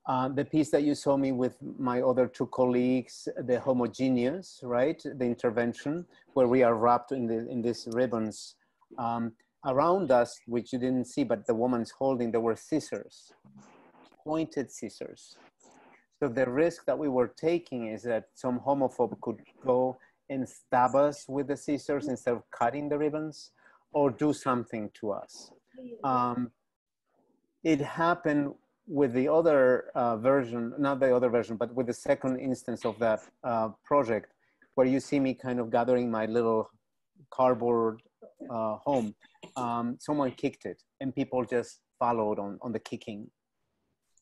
Uh, the piece that you saw me with my other two colleagues, the homogeneous, right? The intervention where we are wrapped in, the, in these ribbons. Um, around us, which you didn't see, but the woman's holding, there were scissors, pointed scissors. So the risk that we were taking is that some homophobe could go and stab us with the scissors instead of cutting the ribbons or do something to us. Um, it happened with the other uh, version, not the other version, but with the second instance of that uh, project, where you see me kind of gathering my little cardboard uh, home, um, someone kicked it and people just followed on, on the kicking.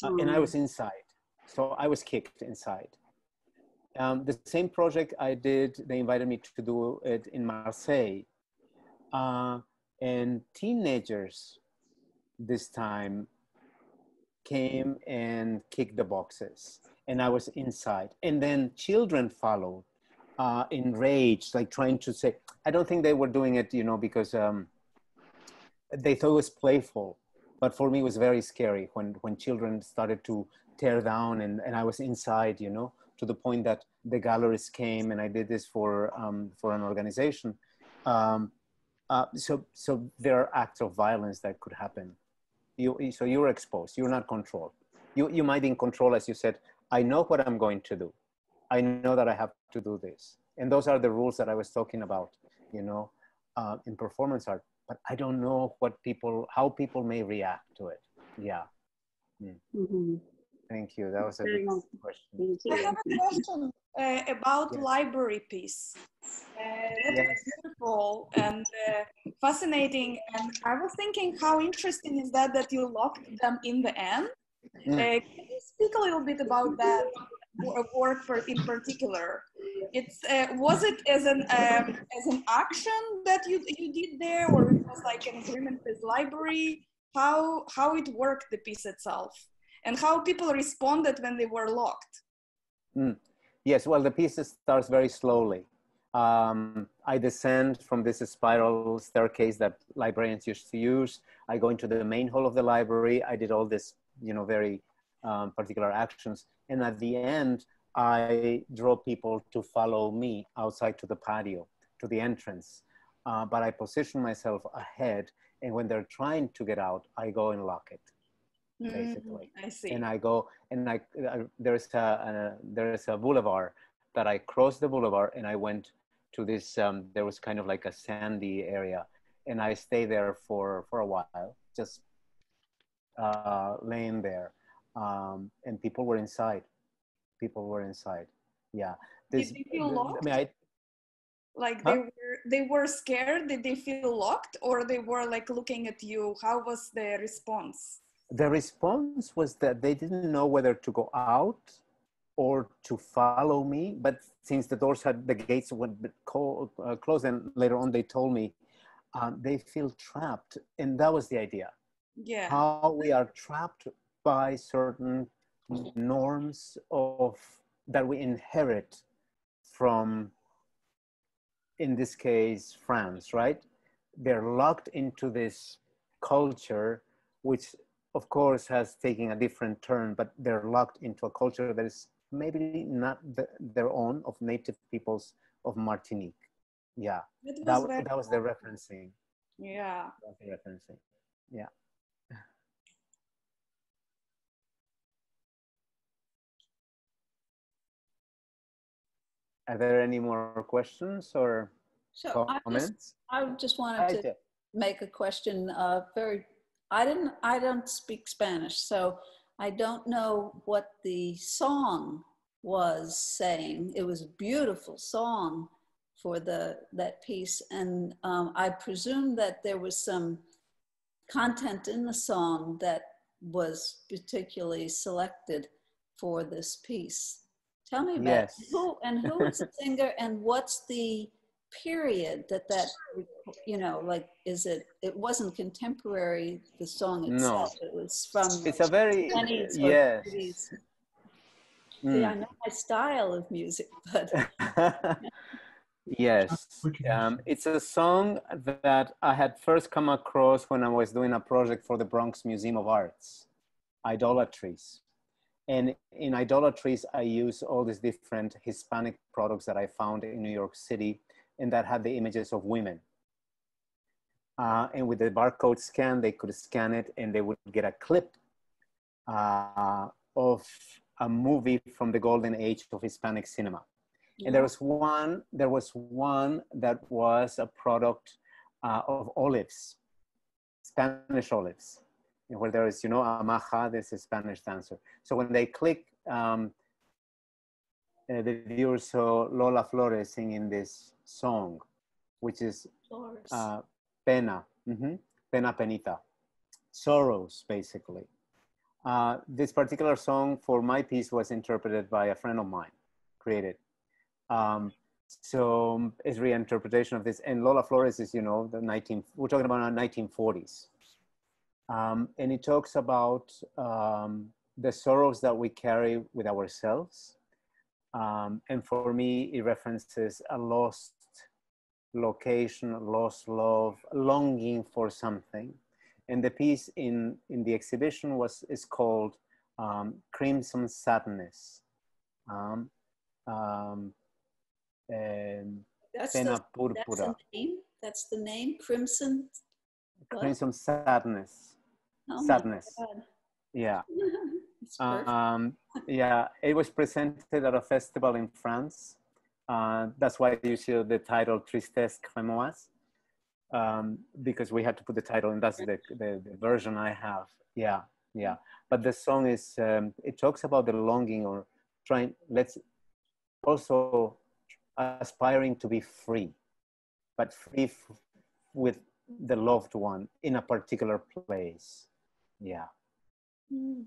Uh, and I was inside. So I was kicked inside. Um, the same project I did, they invited me to do it in Marseille. Uh, and teenagers this time came and kicked the boxes and I was inside. And then children followed uh, enraged, like trying to say, I don't think they were doing it, you know, because um, they thought it was playful. But for me, it was very scary when, when children started to tear down and, and I was inside, you know, to the point that the galleries came and I did this for, um, for an organization. Um, uh, so, so there are acts of violence that could happen. You, so you're exposed, you're not controlled. You, you might be in control, as you said, I know what I'm going to do. I know that I have to do this. And those are the rules that I was talking about, you know, uh, in performance art. But I don't know what people, how people may react to it. Yeah. Mm. Mm-hmm. Thank you. That was a Very good question. Thank I you. have a question uh, about library piece. Uh, that was beautiful and uh, fascinating. And I was thinking, how interesting is that that you locked them in the end? Mm. Uh, can you speak a little bit about that work for, in particular? It's uh, was it as an um, as an action that you you did there, or it was like an agreement with library? How how it worked the piece itself, and how people responded when they were locked? Yes, well, the piece starts very slowly. Um, I descend from this spiral staircase that librarians used to use. I go into the main hall of the library. I did all this, you know, very um, particular actions. And at the end, I draw people to follow me outside to the patio, to the entrance. Uh, but I position myself ahead. And when they're trying to get out, I go and lock it basically Mm, I see. and I go and I, I there's a, a there's a boulevard that I crossed the boulevard and I went to this um, there was kind of like a sandy area and I stayed there for for a while just uh, laying there um, and people were inside people were inside yeah Did they feel I mean I like Huh? they were they were scared. Did they feel locked, or they were like looking at you? How was the response? The response was that they didn't know whether to go out or to follow me but since the doors had the gates would co- uh, closed and later on they told me um, they feel trapped and that was the idea Yeah. how we are trapped by certain norms of that we inherit from in this case france right they're locked into this culture which of course has taken a different turn but they're locked into a culture that is maybe not the, their own of native peoples of martinique yeah That was that, very- that was the referencing yeah. that was the referencing yeah Are there any more questions or So I just, comments? I just wanted I to make a question. Uh, very, I didn't, I don't speak Spanish, so I don't know what the song was saying. It was a beautiful song for the that piece, and um, I presume that there was some content in the song that was particularly selected for this piece. Tell me about Yes. who and who is the singer and what's the period that that you know like is it it wasn't contemporary the song No. itself it was from It's a very 20s or yes. 30s. Mm. See, I know my style of music, but yes, um, it's a song that I had first come across when I was doing a project for the Bronx Museum of Arts, Idolatries. And in Idolatries, I use all these different Hispanic products that I found in New York City and that had the images of women. Uh, and with the barcode scan, they could scan it and they would get a clip uh, of a movie from the golden age of Hispanic cinema. And there was one, there was one that was a product uh, of olives, Spanish olives. where there is, you know, Amaja, this is Spanish dancer. So when they click, um, uh, the viewers saw Lola Flores singing this song, which is uh, pena, mhm, pena penita, sorrows, basically. Uh, this particular song for my piece was interpreted by a friend of mine, created. Um, so um, it's reinterpretation of this. And Lola Flores is, you know, the 19, we're talking about the 1940s. Um, and it talks about um, the sorrows that we carry with ourselves. Um, and for me, it references a lost location, lost love, longing for something. And the piece in, in the exhibition was is called um, Crimson Sadness. Um, um, and that's, the, that's the name. That's the name. Crimson. what? Crimson Sadness. Oh Sadness. Yeah. Um, yeah, it was presented at a festival in France. Uh, that's why you see the title Tristesse Cramoisie, um, because we had to put the title, and that's the, the, the version I have. Yeah, yeah. But the song is, um, it talks about the longing or trying, let's also aspiring to be free, but free f- with the loved one in a particular place. Yeah. Mm.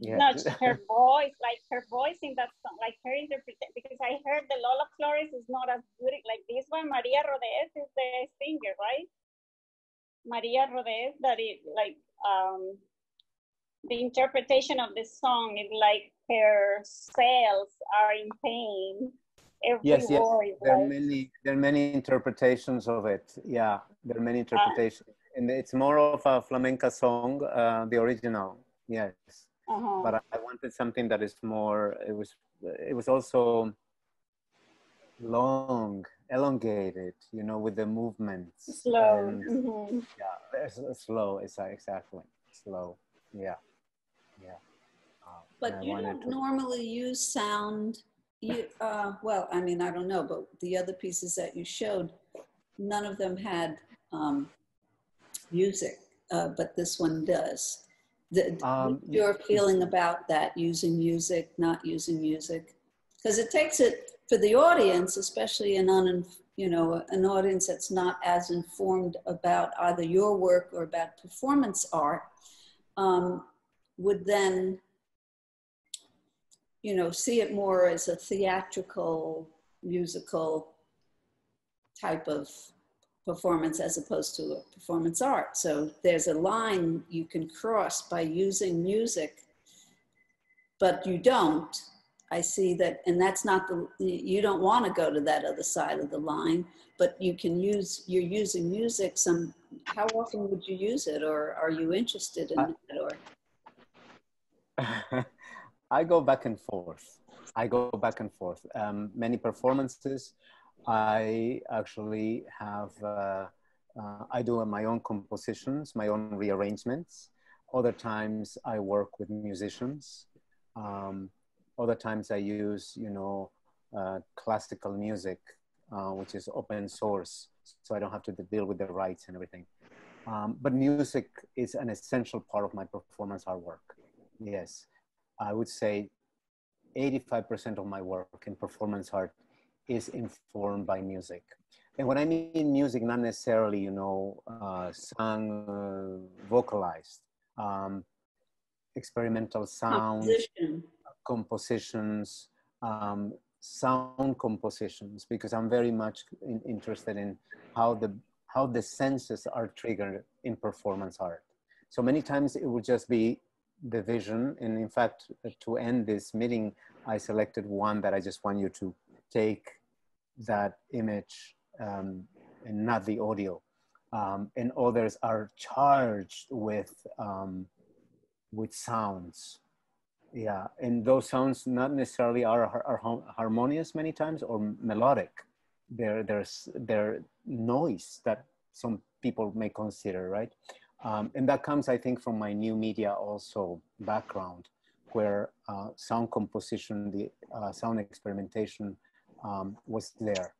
Yeah. Not her voice, like her voice in that song, like her interpretation. Because I heard the Lola Flores is not as good like this one. Maria Rodez is the singer, right? Maria Rodez, that is like um, the interpretation of this song is like her cells are in pain. Every Yes, yes. There are many. There are many interpretations of it. Yeah, there are many interpretations, and it's more of a flamenca song, uh, the original. Yes, uh-huh. but I, I wanted something that is more. It was. It was also long, elongated. You know, with the movements. slow. and- Mhm. yeah, it's, it's slow. It's uh, exactly slow. Yeah, yeah. Uh, But you don't to- normally use sound. You, uh, well, I mean, I don't know, but the other pieces that you showed, none of them had um, music, uh, but this one does. The, Um, your feeling about that, using music, not using music? Because it takes it for the audience, especially an un, you know, an audience that's not as informed about either your work or about performance art, um, would then you know, see it more as a theatrical, musical type of performance as opposed to a performance art. So there's a line you can cross by using music, but you don't. I see that, and that's not the, you don't want to go to that other side of the line, but you can use, you're using music some, how often would you use it or are you interested in I- it or? I go back and forth. I go back and forth. Um, many performances, I actually have, uh, uh, I do my own compositions, my own rearrangements. Other times I work with musicians. Um, other times I use, you know, uh, classical music, uh, which is open source, so I don't have to deal with the rights and everything. Um, but music is an essential part of my performance artwork. Yes. I would say 85% of my work in performance art is informed by music. And what I mean music, not necessarily, you know, uh, sung, uh, vocalized, um, experimental sounds, Composition. compositions, um, sound compositions, because I'm very much in, interested in how the how the senses are triggered in performance art. So many times it would just be the vision, and in fact, to end this meeting, I selected one that I just want you to take that image um, and not the audio. Um, and others are charged with um, with sounds. Yeah and those sounds not necessarily are, are, harmonious many times or melodic. They're there's they're noise that some people may consider right? Um, and that comes i think from my new media also background where uh, sound composition the uh, sound experimentation um, was there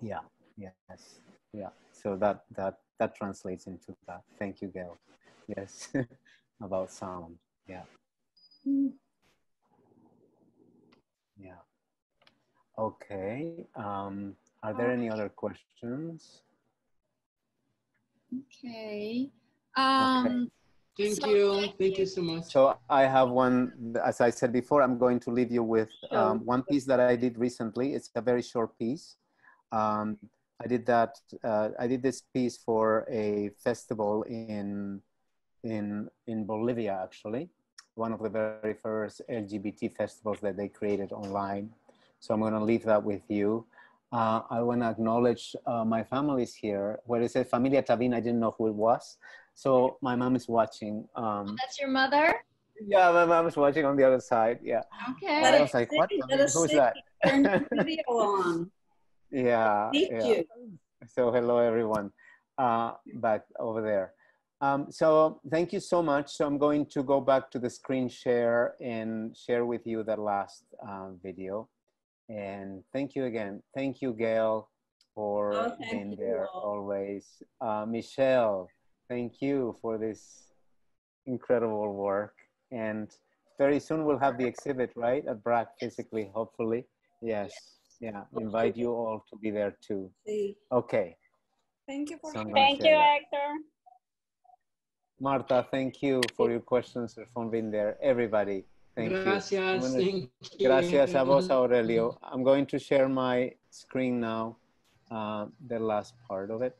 yeah yes yeah so that that that translates into that thank you gail yes, about sound. Yeah. Yeah. Okay. Um, are there any other questions? Okay. Um, Thank So you. thank Thank you you. so much. So I have one, as I said before, I'm going to leave you with um, one piece that I did recently. It's a very short piece. Um, I did that, uh, I did this piece for a festival in, in, in Bolivia, actually. One of the very first LGBT festivals that they created online. So I'm gonna leave that with you. Uh, I wanna acknowledge uh, my family's here. Where it says Familia Tavin, I didn't know who it was. So my mom is watching. Um, that's your mother? yeah, my mom is watching on the other side. Yeah. Okay. I was like, what? Let us Who's see. that? Turn the video on. Yeah. Thank yeah. you. So hello, everyone, uh, back over there. Um, so thank you so much. So I'm going to go back to the screen share and share with you the last uh, video. And thank you again. Thank you, Gail, for Oh, thank being you there all. always. Uh, Michele, thank you for this incredible work. And very soon we'll have the exhibit, right, at BRAC physically, hopefully. Yes. Yeah. Invite you all to be there too. Okay. Thank you for So I'm sharing. gonna Thank you, that. Hector. Marta, thank you for your questions for being there. Everybody, thank you. I'm Gracias. gonna- Thank you. Gracias a vos, Aurelio. I'm going to share my screen now, uh, the last part of it.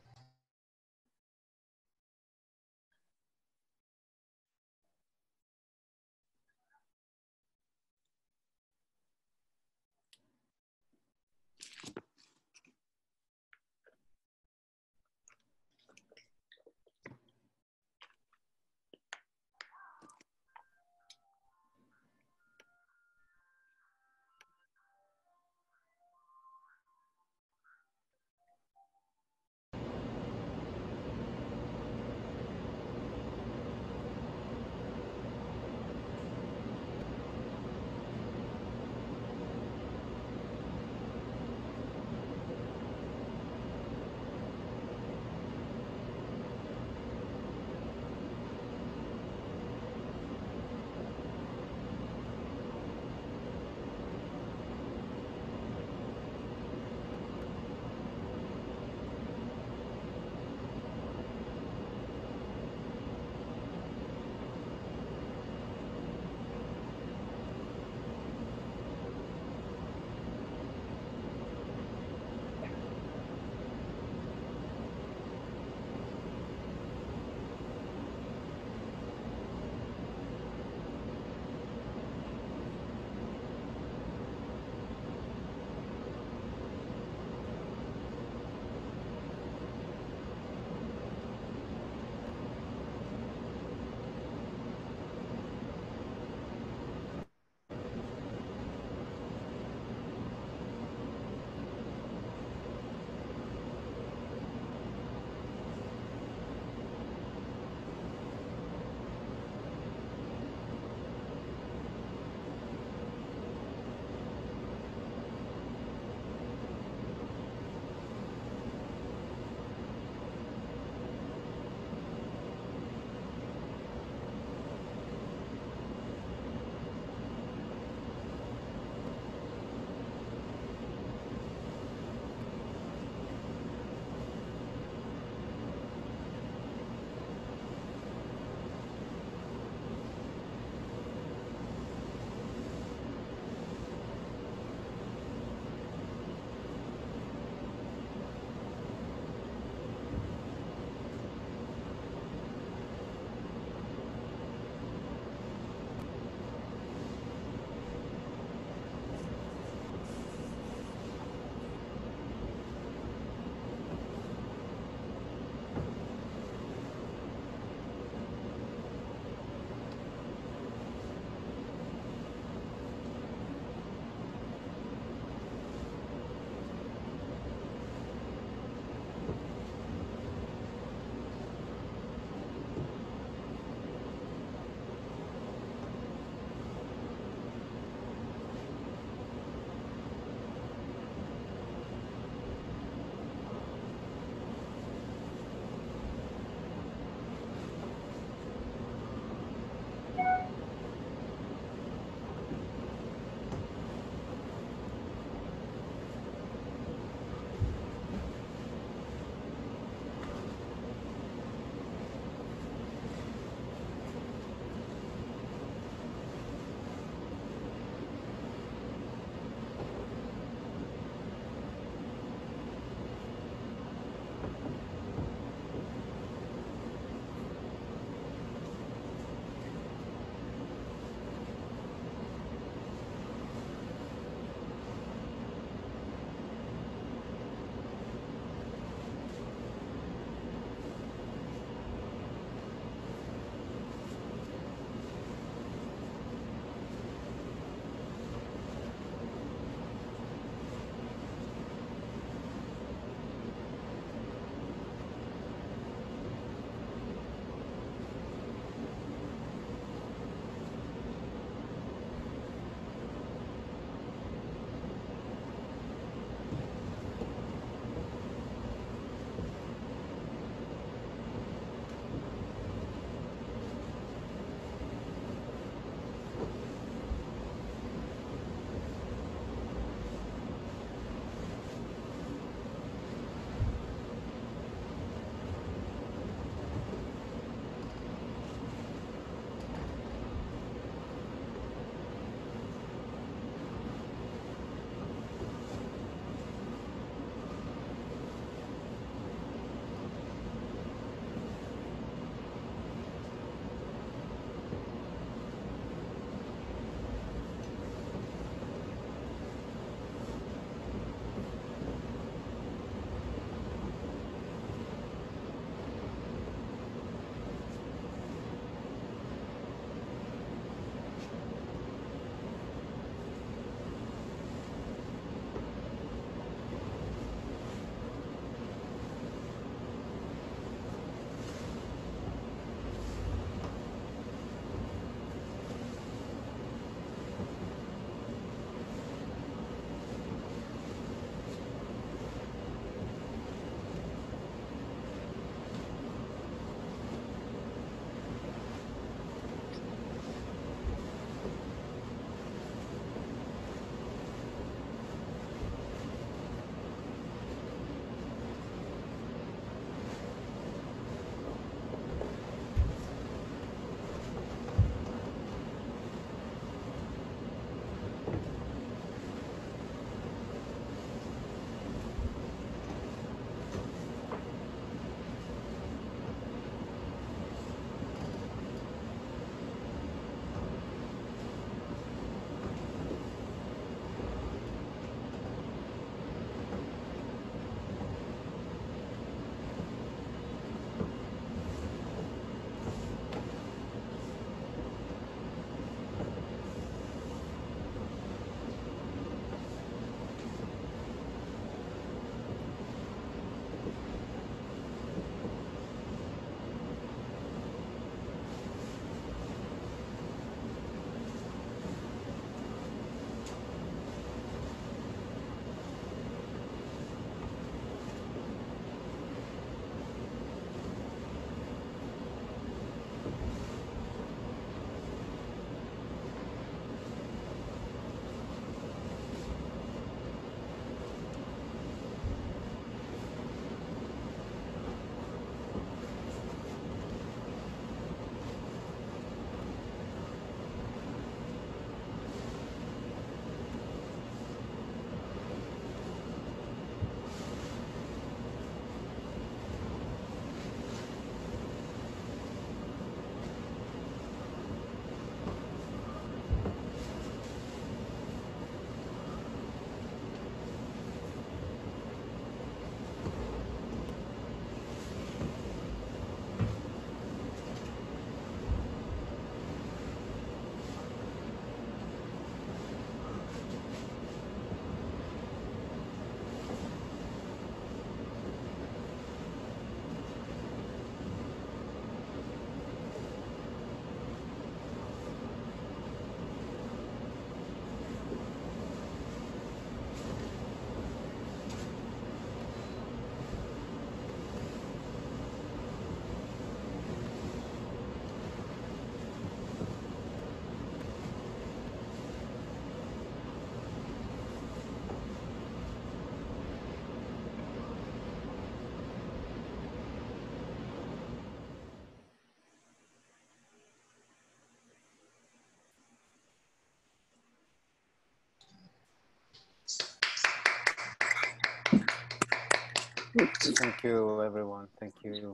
Thank you, everyone. Thank you.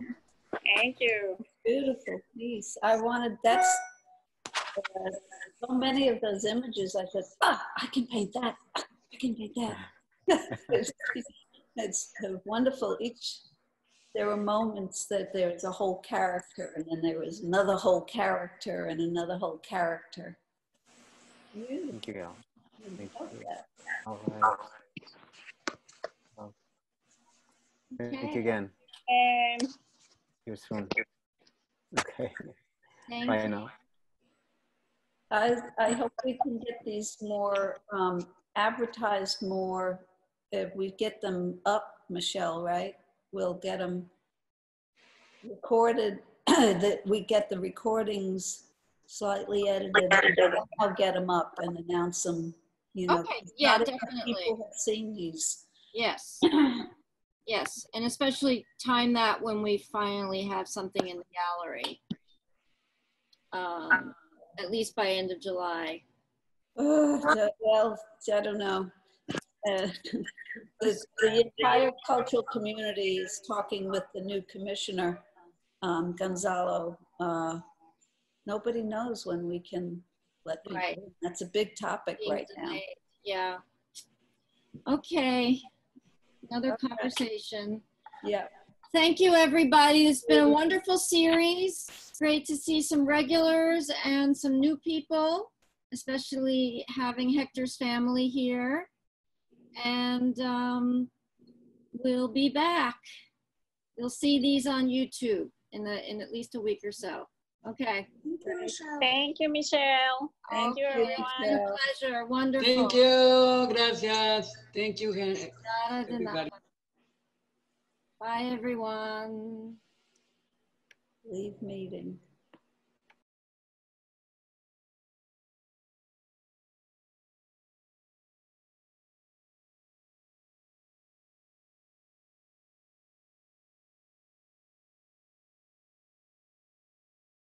Thank you. Beautiful piece. I wanted, that's, uh, so many of those images, I said, ah, I can paint that. I can paint that. it's, it's wonderful. Each, there were moments that there's a whole character, and then there was another whole character, and another whole character. Beautiful. Thank you. Thank you. All right. Well, Thank you again. And See you soon. Okay. Thank Bye you. now. I, I hope we can get these more um, advertised more. If we get them up, Michele, right? We'll get them recorded, that we get the recordings slightly edited. I'll get them up and announce them, you know. Okay, yeah, definitely. People have seen these. Yes. Yes, and especially time that when we finally have something in the gallery. Um, at least by end of July. Uh, well, I don't know. Uh, the, the entire cultural community is talking with the new commissioner, um, Gonzalo. Uh, nobody knows when we can let people. Right. That's a big topic being right now. Yeah. Okay. Another conversation. Yeah. Thank you, everybody. It's been a wonderful series. Great to see some regulars and some new people, especially having Hector's family here. And um, we'll be back. You'll see these on YouTube in the in at least a week or so. Okay. thank you, Michele. Thank Thank you, you, everyone. Michele. Pleasure. Wonderful. Thank you. Gracias. Thank you, Hen- Nada de nada. everybody. Bye, everyone. Leave meeting.